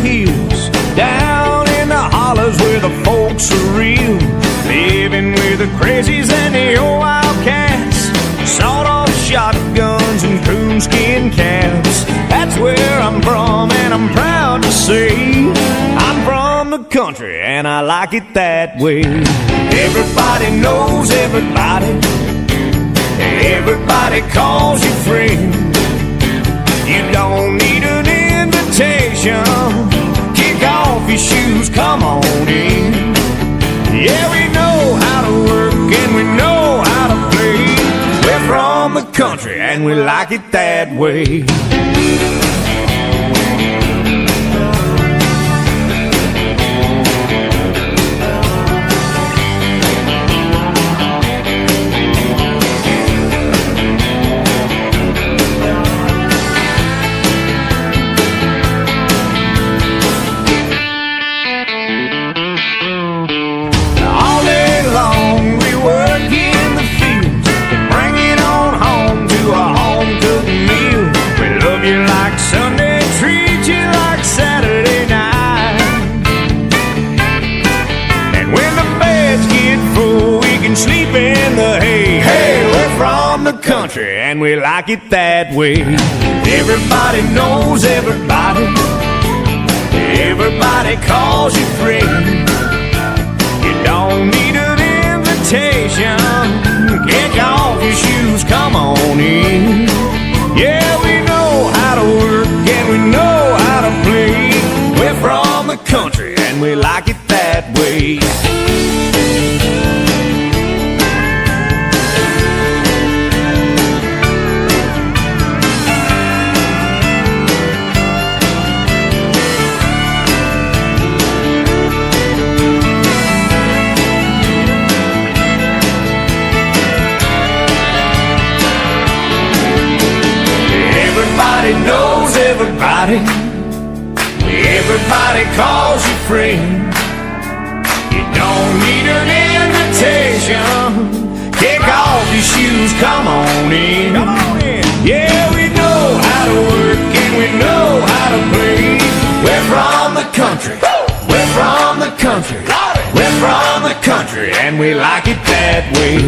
hills, down in the hollers where the folks are real. Living with the crazies and the old wildcats. Sawed off shotguns and coonskin caps. That's where I'm from, and I'm proud to say I'm from the country, and I like it that way. Everybody knows everybody. Everybody calls you friend. Invitation. Kick off your shoes, come on in. Yeah, we know how to work and we know how to play. We're from the country and we like it that way. Country and we like it that way. Everybody knows everybody. Everybody calls you friend. You don't need an invitation. Kick off your shoes, come on in. Yeah, we know how to work and we know how to play. We're from the country and we like it that way. Everybody. Everybody calls you friend. You don't need an invitation. Kick off your shoes, come on in. Come on in. Yeah, we know how to work and we know how to play. We're from the country. We're from the country. We're from the country and we like it that way.